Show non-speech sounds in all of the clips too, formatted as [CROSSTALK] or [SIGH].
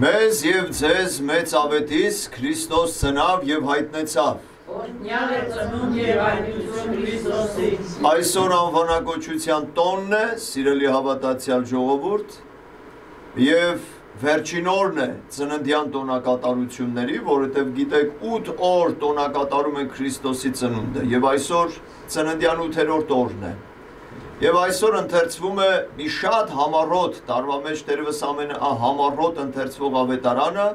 Մեզ եւ ձեզ մեծ ավետիս Քրիստոս ծնավ եւ հայտնեցավ։ Օրհնյալ է ծնունդ եւ հայտնություն Քրիստոսի։ Այսօր անվանակոչության տոնն է, սիրելի հավատացյալ ժողովուրդ, եւ վերջին օրն է ծննդյան տոնակատարությունների, որովհետեւ գիտեք 8 օր տոնակատարում են Քրիստոսի ծնունդը եւ այսօր ծննդյան 8-րդ օրն է։ Եվ այսօր ընթերցվում է մի շատ համառոտ, տարվա մեջ դերևս ամենը համառոտ ընթերցվող ավետարանը,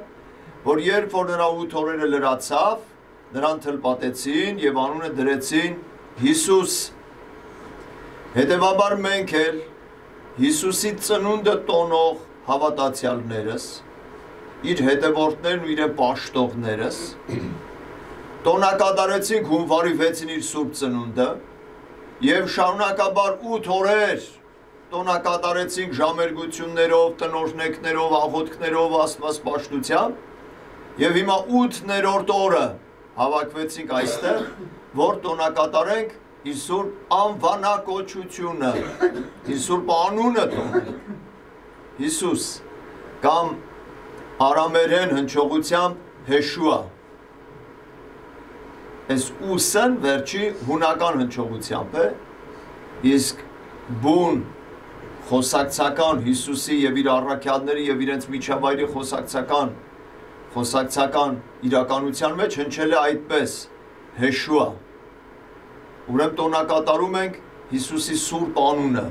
որ երբ որ նրա 8 օրերը լրացավ, նրան թլպատեցին եւ անունը դրեցին Հիսուս։ Հետևաբար մենք էլ Հիսուսի ծնունդը տոնող հավատացյալներս, իր հետևորդներն ու իրեն պաշտողներս [CLEARS THROAT] տոնակատարեցինք հունվարի 6-ին իր սուրբ ծնունդը Եվ շարունակաբար 8 օրեր տոնակատարեցինք ժամերգություններով, տնորհնեկներով, աղոթքներով, աստվածպաշտությամբ եւ հիմա 8-րդ օրը հավաքվեցինք այստեղ, որ տոնակատարենք իր սուրբ անվանակոչությունը, իր սուրբ անունը տոնենք։ Հիսուս կամ արամերեն հնչողությամբ Հեշուա այս ուսն վերջի հունական հնչողությամբ է, իսկ բուն խոսակցական Հիսուսի եւ իր առաքյալների եւ իրենց միջավայրի խոսակցական խոսակցական իրականության մեջ հնչել է այդպես. Հեշուա։ Ուրեմն տոնակատարում ենք Հիսուսի սուրբ անունը,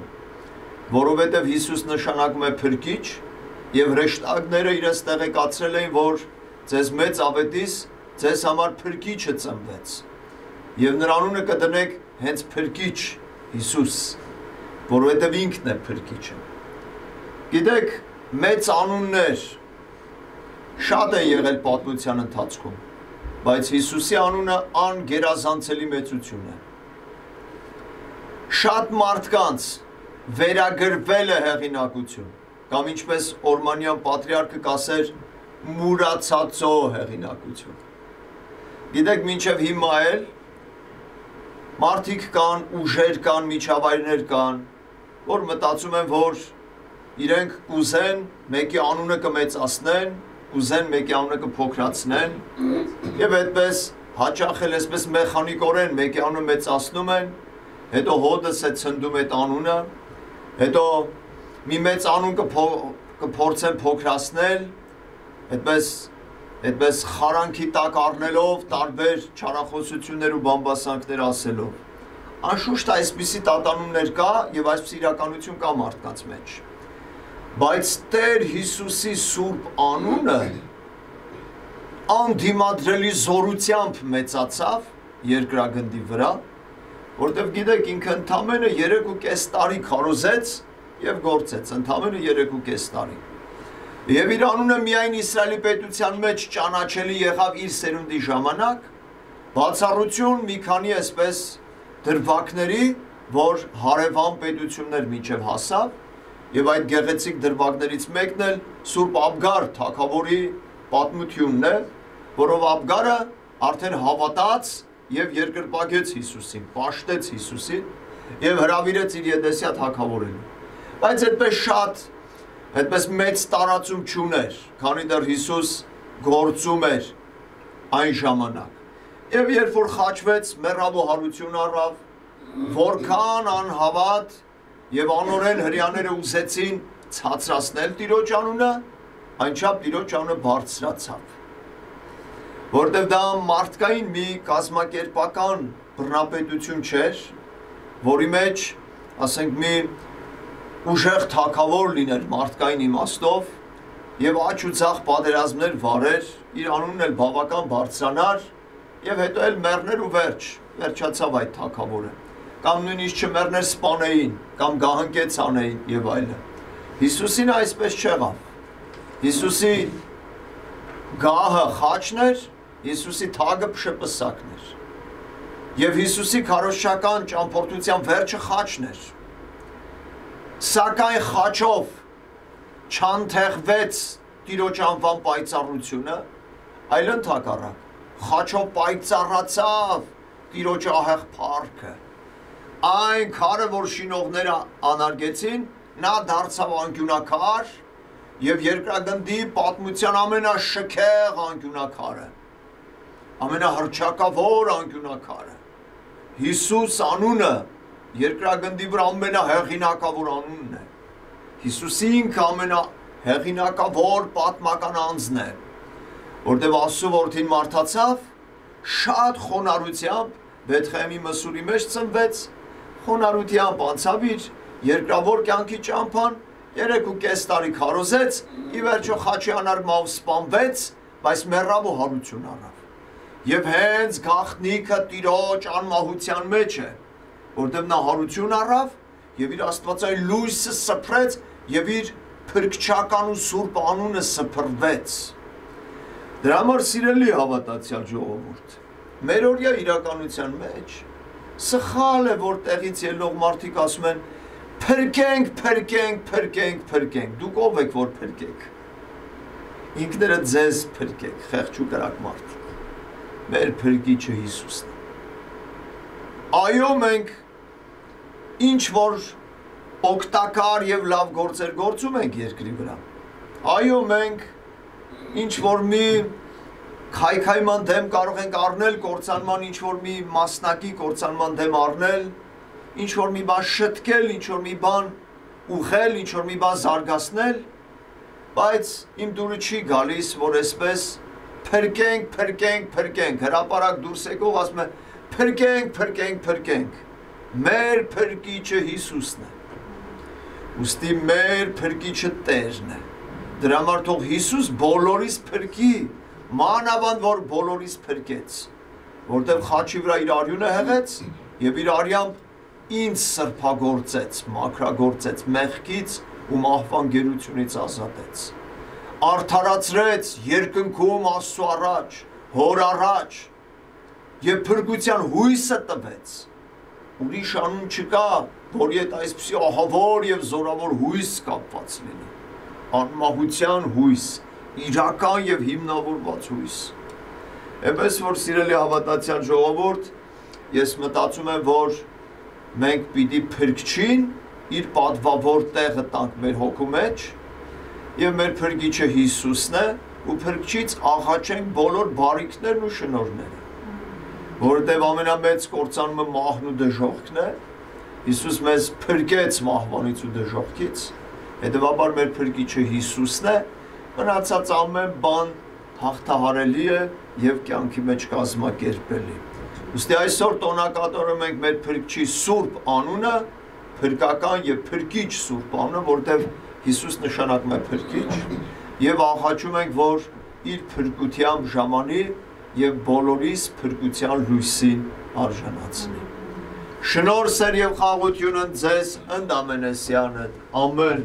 որովհետև Հիսուս նշանակում է փրկիչ եւ հրեշտակները իրենց տեղեկացրել էին, որ ձեզ մեծ ավետիս ձեզ համար փրկիչը ծնվեց։ Եվ նրա անունը կդնեք հենց փրկիչ Հիսուս, որովհետև ինքն է փրկիչը։ Գիտեք, մեծ անուններ շատ են եղել պատմության ընթացքում, բայց Հիսուսի անունը անգերազանցելի մեծություն է։ Շատ մարդկանց վերագրվել է հեղինակություն, կամ ինչպես Օրմանյան պատրիարքը կասեր մուրացածո հեղինակություն Գիտեք, մինչև հիմա էլ մարդիկ կան, ուժեր կան, միջավայրներ կան, որ մտածում են, որ իրենք կուզեն մեկի անունը կմեծացնեն, կուզեն մեկի անունը կփոքրացնեն եւ այդպես հաճախ էլ այսպես մեխանիկորեն մեկի անունը մեծացնում են, հետո հոդս է ցնդում այդ անունը, հետո մի մեծ անուն կփորձեն փոքրացնել, այդպես այդպես խարանքի տակ առնելով տարբեր չարախոսություններ ու բամբասանքներ ասելով։ Անշուշտ այսպիսի տատանումներ կա եւ այսպիսի իրականություն կա մարդկանց մեջ։ Բայց Տեր Հիսուսի սուրբ անունը անդիմադրելի զորությամբ մեծացավ երկրագնդի վրա, որտեվ գիտեք ինքը ընդամենը 3.5 տարի քարոզեց եւ գործեց, ընդամենը 3.5 տարի։ Եվ իր անունը միայն Իսրայելի պետության մեջ ճանաչելի եղավ իր սերունդի ժամանակ, բացառություն մի քանի այսպես դրվագների, որ հարևան պետություններ միջև հասավ, եւ այդ գեղեցիկ դրվագներից մեկն էլ Սուրբ Աբգար թակավորի պատմությունն է, որով Աբգարը արդեն հավատաց եւ երկրպագեց Հիսուսին, պաշտեց Հիսուսին եւ հրավիրեց իր Եդեսիա թակավորելու։ Բայց այդպես շատ այդպես մեծ տարածում չուներ, քանի դեռ Հիսուս գործում էր այն ժամանակ։ Եվ երբ որ խաչվեց, մեռավ ու հարություն առավ, որքան անհավատ եւ անորեն հрьяաները ուզեցին ցածրացնել Տիրոջ անունը, անչափ Տիրոջ անունը բարձրացավ։ Որտեւ դա մարդկային մի կազմակերպական բռնապետություն չէր, որի մեջ, ասենք, մի ուժեղ թակավոր լիներ մարդկային իմաստով եւ աչ ու ցախ պատերազմներ վարեր, իր անունն էլ բավական բարձրանար եւ հետո էլ մեռներ ու վերջ, վերջացավ այդ թակավորը։ Կամ նույնիսկ չմեռներ սպանեին, կամ գահանքեց անեին եւ այլն։ Հիսուսին այսպես չեղավ։ Հիսուսի գահը խաչներ, Հիսուսի թագը փշպսակներ։ Եվ Հիսուսի քարոշչական ճամփորդության վերջը խաչներ։ խաչ սակայն խաչով չանթեղվեց տիրոջ անվան պայծառությունը, այլ ընդհակառակ խաչով պայծառացավ տիրոջ ահեղ փառքը։ Այն քարը, որ շինողները անարգեցին, նա դարձավ անկյունակար եւ երկրագնդի պատմության ամենաշքեղ անկյունակարը ամենահրճակավոր անկյունակարը Հիսուս անունը երկրագնդի վրա ամենահեղինակավոր անունն է Հիսուսի ինքը ամենահեղինակավոր պատմական անձն է որտեղ Աստծո որդին մարդացավ շատ խոնարհությամբ Բեթխեմի մսուրի մեջ ծնվեց խոնարհությամբ անցավ իր երկրավոր կյանքի ճամփան 3.5 տարի քարոզեց, ի վերջո Խաչյանար մավ սպանվեց, բայց մեռավ ու հարություն առավ։ Եվ հենց գախնիկը տիրոջ անմահության մեջ է, որտեղ նա հարություն առավ եւ իր աստվածային լույսը սփռեց եւ իր փրկչական ու սուրբ անունը սփռվեց։ Դրա համար սիրելի հավատացյալ ժողովուրդ, մեր օրյա իրականության մեջ սխալ է որ տեղից ելող մարդիկ ասում են Փրկենք, փրկենք, փրկենք, փրկենք։ Դուք ով եք որ փրկեք։ Ինքները ձեզ փրկեք, խեղճ ու կրակ մարդիկ։ Մեր փրկիչը Հիսուսն է։ Այո, մենք ինչ որ օգտակար եւ լավ գործեր գործում ենք երկրի վրա։ Այո, մենք ինչ որ մի քայքայման դեմ կարող ենք առնել կործանման ինչ որ մի մասնակի կործանման դեմ առնել, ինչ որ մի բան շտկել, ինչ որ մի բան ուղղել, ինչ որ մի բան զարգացնել, բայց իմ դուրը չի գալիս, որ այսպես փրկենք, փրկենք, փրկենք, հրաապարակ դուրս եկող ասում է փրկենք, փրկենք, փրկենք։ Մեր փրկիչը Հիսուսն է։ Ոստի մեր փրկիչը Տերն է։ Դրա համար թող Հիսուս բոլորիս փրկի, մանավանդ որ բոլորիս փրկեց, որտեղ խաչի վրա իր արյունը հեղեց եւ իր արյամբ ինձ սրբագործեց, մաքրագործեց մեղքից ու մահվան գերությունից ազատեց։ Արդարացրեց երկնքում Աստծո առաջ, հոր առաջ եւ փրկության հույսը տվեց։ Ուրիշ անուն չկա, որի հետ այսպեսի ահավոր եւ զորավոր հույս կապված լինի։ Անմահության հույս, իրական եւ հիմնավորված հույս։ Էնպես որ սիրելի հավատացյալ ժողովուրդ, ես մտածում եմ, որ մենք պիտի փրկչին իր պատվավոր տեղը տանք մեր հոգու մեջ եւ մեր փրկիչը Հիսուսն է ու փրկչից աղաչենք բոլոր բարիքներն ու շնորհները որովհետեւ ամենամեծ կործանումը մահն ու դժոխքն է Հիսուս մեզ փրկեց մահվանից ու դժոխքից հետեւաբար մեր փրկիչը Հիսուսն է մնացած ամեն բան հաղթահարելի է եւ կյանքի մեջ կազմակերպելի Ոստի այսօր տոնակատարում ենք մեր փրկչի Սուրբ անունը, փրկական եւ փրկիչ Սուրբ անունը, որտեղ Հիսուս նշանակում է փրկիչ, եւ աղաչում ենք, որ իր փրկությամբ ժամանի եւ բոլորիս փրկության լույսին արժանացնի։ Շնորհ սեր եւ խաղաղություն ձեզ ընդ ամենեսյանը։ Ամեն։